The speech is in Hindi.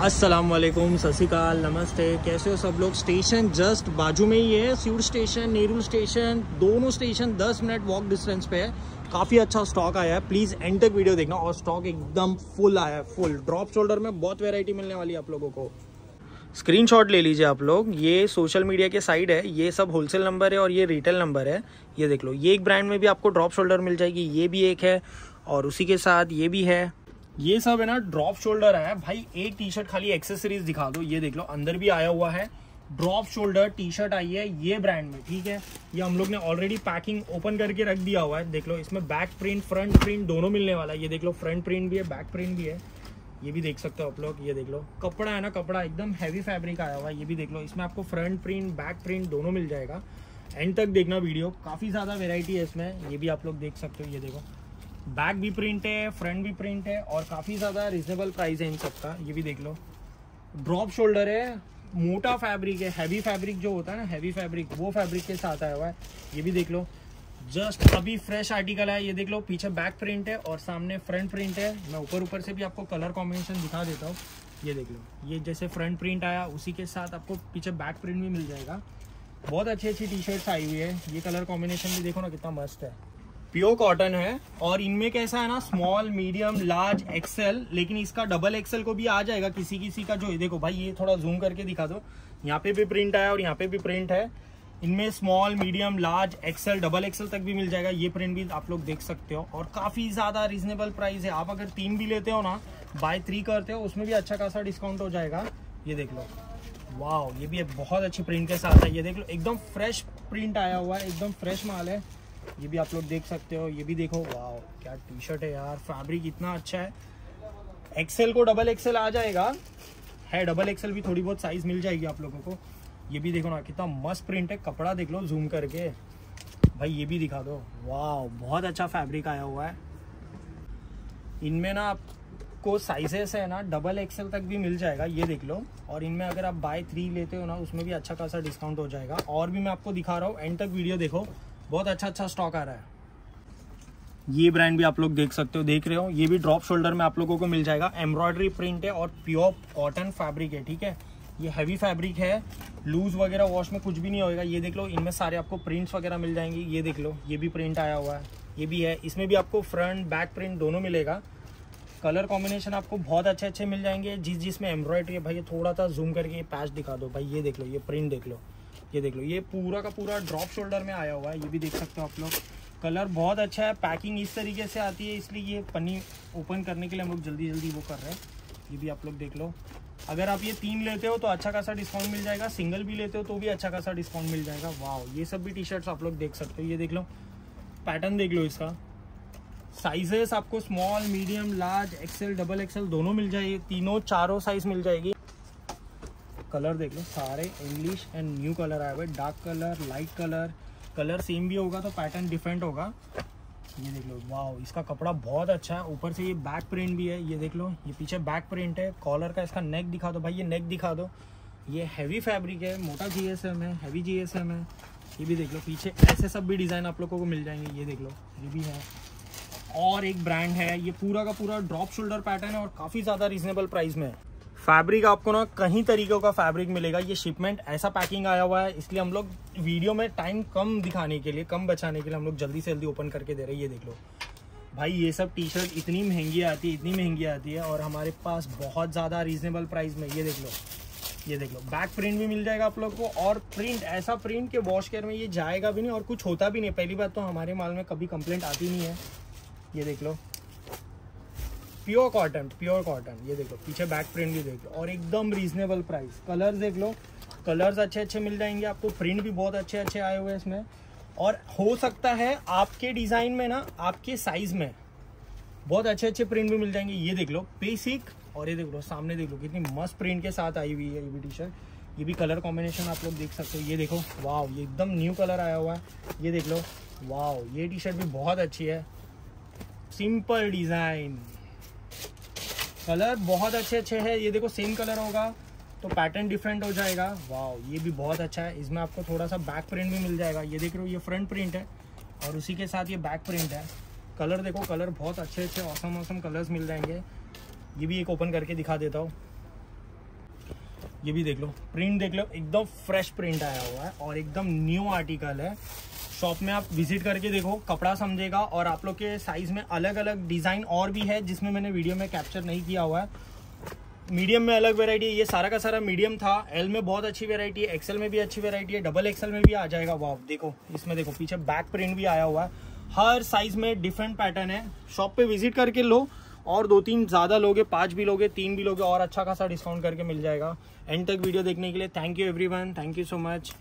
अस्सलाम वालेकुम सत श्रीकाल, नमस्ते। कैसे हो सब लोग? स्टेशन जस्ट बाजू में ही है स्यूट स्टेशन, नेहरू स्टेशन, दोनों स्टेशन 10 मिनट वॉक डिस्टेंस पे है। काफ़ी अच्छा स्टॉक आया है। प्लीज़ एंड तक वीडियो देखना और स्टॉक एकदम फुल आया है फुल ड्रॉप शोल्डर में बहुत वेराइटी मिलने वाली है आप लोगों को। स्क्रीनशॉट ले लीजिए आप लोग। ये सोशल मीडिया के साइड है, ये सब होलसेल नंबर है और ये रिटेल नंबर है। ये देख लो, ये एक ब्रांड में भी आपको ड्रॉप शोल्डर मिल जाएगी, ये भी एक है और उसी के साथ ये भी है। ये सब है ना ड्रॉप शोल्डर है। भाई, एक टी शर्ट खाली एक्सेसरीज दिखा दो, ये देख लो, अंदर भी आया हुआ है। ड्रॉप शोल्डर टी शर्ट आई है, ये ब्रांड में, ठीक है? ये हम लोग ने ऑलरेडी पैकिंग ओपन करके रख दिया हुआ है, देख लो, इसमें बैक प्रिंट फ्रंट प्रिंट दोनों मिलने वाला है। ये देख लो फ्रंट प्रिंट भी है बैक प्रिंट भी है। ये भी देख सकते हो आप लोग, ये देख लो। कपड़ा है ना, कपड़ा एकदम हैवी फैब्रिक आया हुआ है, ये भी देख लो। इसमें आपको फ्रंट प्रिंट बैक प्रिंट दोनों मिल जाएगा। एंड तक देखना वीडियो काफ़ी ज़्यादा वेराइटी है इसमें, ये भी आप लोग देख सकते हो, ये देखो। बैक भी प्रिंट है फ्रंट भी प्रिंट है और काफ़ी ज़्यादा रिजनेबल प्राइस है इन सबका ये भी देख लो। ड्रॉप शोल्डर है, मोटा फैब्रिक है हैवी फैब्रिक जो होता है ना हैवी फैब्रिक वो फैब्रिक के साथ आया हुआ है। ये भी देख लो। जस्ट अभी फ्रेश आर्टिकल है ये देख लो। पीछे बैक प्रिंट है और सामने फ्रंट प्रिंट है। मैं ऊपर ऊपर से भी आपको कलर कॉम्बिनेशन दिखा देता हूँ। ये देख लो। ये जैसे फ्रंट प्रिंट आया, उसी के साथ आपको पीछे बैक प्रिंट भी मिल जाएगा। बहुत अच्छी अच्छी टी शर्ट्स आई हुई है। ये कलर कॉम्बिनेशन भी देखो ना, कितना मस्त है। प्योर कॉटन है और इनमें कैसा है ना स्मॉल मीडियम लार्ज एक्सेल लेकिन इसका डबल एक्सेल को भी आ जाएगा किसी किसी का जो, देखो भाई, ये थोड़ा जूम करके दिखा दो। यहाँ पे भी प्रिंट है और यहाँ पे भी प्रिंट है। इनमें small medium large XL double XL तक भी मिल जाएगा। ये प्रिंट भी आप लोग देख सकते हो। और काफ़ी ज़्यादा रिजनेबल प्राइस है। आप अगर तीन भी लेते हो ना बाय थ्री करते हो, उसमें भी अच्छा खासा डिस्काउंट हो जाएगा। ये देख लो। वाह ये भी बहुत अच्छी प्रिंट के साथ है। ये देख लो, एकदम फ्रेश प्रिंट आया हुआ है, एकदम फ्रेश माल है। ये भी आप लोग देख सकते हो, ये भी देखो। वाह क्या टी शर्ट है यार फैब्रिक इतना अच्छा है। एक्सेल को डबल एक्सेल आ जाएगा। है डबल एक्सेल भी थोड़ी बहुत साइज़ मिल जाएगी आप लोगों को। ये भी देखो ना, कितना मस्त प्रिंट है। कपड़ा देख लो जूम करके। भाई, ये भी दिखा दो। वाह बहुत अच्छा फैब्रिक आया हुआ है। इनमें ना आपको साइजेस है ना डबल एक्सेल तक भी मिल जाएगा, ये देख लो। और इनमें अगर आप बाय थ्री लेते हो ना, उसमें भी अच्छा खासा डिस्काउंट हो जाएगा। और भी मैं आपको दिखा रहा हूँ एंड तक वीडियो देखो। बहुत अच्छा अच्छा स्टॉक आ रहा है। ये ब्रांड भी आप लोग देख सकते हो, देख रहे हो। ये भी ड्रॉप शोल्डर में आप लोगों को मिल जाएगा। एम्ब्रॉयडरी प्रिंट है और प्योर कॉटन फैब्रिक है, ठीक है? ये हैवी फैब्रिक है। लूज वगैरह वॉश में कुछ भी नहीं होगा ये देख लो, इनमें सारे आपको प्रिंट्स वगैरह मिल जाएँगे। ये देख लो, ये भी प्रिंट आया हुआ है। ये भी है। इसमें भी आपको फ्रंट बैक प्रिंट दोनों मिलेगा। कलर कॉम्बिनेशन आपको बहुत अच्छे अच्छे मिल जाएँगे। जिस जिसमें एम्ब्रॉयडरी है, भाई थोड़ा सा जूम करके पैच दिखा दो। भाई, ये देख लो, ये प्रिंट देख लो। ये देख लो, ये पूरा का पूरा ड्रॉप शोल्डर में आया हुआ है, ये भी देख सकते हो आप लोग। कलर बहुत अच्छा है पैकिंग इस तरीके से आती है, इसलिए ये पन्नी ओपन करने के लिए हम लोग जल्दी जल्दी वो कर रहे हैं। ये भी आप लोग देख लो। अगर आप ये तीन लेते हो तो अच्छा खासा डिस्काउंट मिल जाएगा सिंगल भी लेते हो तो भी अच्छा खासा डिस्काउंट मिल जाएगा। वाह ये सब भी टी शर्ट्स आप लोग देख सकते हो, ये देख लो। पैटर्न देख लो इसका। साइजेस आपको small medium large XL double XL दोनों मिल जाएगी, तीनों चारों साइज़ मिल जाएगी। कलर देख लो, सारे इंग्लिश एंड न्यू कलर आए हुए dark colour light colour colour same भी होगा तो पैटर्न डिफरेंट होगा। ये देख लो वाह इसका कपड़ा बहुत अच्छा है। ऊपर से ये बैक प्रिंट भी है, ये देख लो, ये पीछे बैक प्रिंट है। कॉलर का इसका नेक दिखा दो भाई, ये नेक दिखा दो। ये हैवी फैब्रिक है, मोटा जी है हैवी जीएसएम है। ये भी देख लो, पीछे ऐसे सब भी डिज़ाइन आप लोगों को मिल जाएँगे। ये देख लो, ये भी है। और एक ब्रांड है, ये पूरा का पूरा ड्रॉप शोल्डर पैटर्न है और काफ़ी ज़्यादा रिजनेबल प्राइस में है। फैब्रिक आपको ना कहीं तरीकों का फैब्रिक मिलेगा, ये शिपमेंट ऐसा पैकिंग आया हुआ है, इसलिए हम लोग वीडियो में टाइम कम दिखाने के लिए, कम बचाने के लिए हम लोग जल्दी से जल्दी ओपन करके दे रहे हैं, ये देख लो। भाई, ये सब टी शर्ट इतनी महँगी आती है, इतनी महँगी आती है, और हमारे पास बहुत ज़्यादा रीजनेबल प्राइस में, ये देख लो, ये देख लो बैक प्रिंट भी मिल जाएगा आप लोग को, और प्रिंट ऐसा प्रिंट के वॉश केयर में ये जाएगा भी नहीं, और कुछ होता भी नहीं पहली बात तो हमारे माल में कभी कंप्लेंट आती नहीं है, ये देख लो। प्योर कॉटन प्योर कॉटन ये देखो, पीछे बैक प्रिंट भी देख लो, और एकदम रीजनेबल प्राइस कलर्स देख लो कलर्स अच्छे अच्छे मिल जाएँगे आपको प्रिंट भी बहुत अच्छे अच्छे आए हुए हैं इसमें। और हो सकता है आपके डिज़ाइन में ना, आपके साइज़ में बहुत अच्छे अच्छे प्रिंट भी मिल जाएँगे। ये देख लो बेसिक और ये देख लो, सामने देख लो, कितनी मस्त प्रिंट के साथ आई हुई है ये भी टी शर्ट ये भी कलर कॉम्बिनेशन आप लोग देख सकते हो। ये देखो वाह ये एकदम न्यू कलर आया हुआ है। ये देख लो वाह ये टी शर्ट भी बहुत अच्छी है। सिंपल डिज़ाइन कलर बहुत अच्छे अच्छे हैं। ये देखो सेम कलर होगा तो पैटर्न डिफरेंट हो जाएगा। वाह ये भी बहुत अच्छा है। इसमें आपको थोड़ा सा बैक प्रिंट भी मिल जाएगा। ये देख रहे हो, ये फ्रंट प्रिंट है और उसी के साथ ये बैक प्रिंट है। कलर देखो कलर बहुत अच्छे अच्छे औसम औसम कलर्स मिल जाएँगे। ये भी एक ओपन करके दिखा देता हूँ। ये भी देख लो प्रिंट देख लो, एकदम फ्रेश प्रिंट आया हुआ है और एकदम न्यू आर्टिकल है। शॉप में आप विज़िट करके देखो, कपड़ा समझेगा और आप लोग के साइज़ में अलग अलग डिज़ाइन और भी है जिसमें मैंने वीडियो में कैप्चर नहीं किया हुआ है। मीडियम में अलग वेराइटी है, ये सारा का सारा मीडियम था। एल में बहुत अच्छी वेराइटी है एक्सएल में भी अच्छी वेरायटी है डबल एक्सएल में भी आ जाएगा। वाह देखो, इसमें देखो, पीछे बैक प्रिंट भी आया हुआ है। हर साइज़ में डिफरेंट पैटर्न है। शॉप पे विज़िट करके लो और दो तीन ज़्यादा लोगे, पाँच भी लोगे, तीन भी लोगे और अच्छा खासा डिस्काउंट करके मिल जाएगा। एंड तक वीडियो देखने के लिए thank you every thank you so much